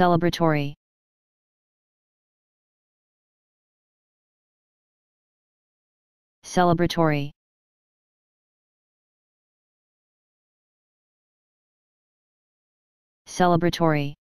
celebratory. Celebratory. Celebratory.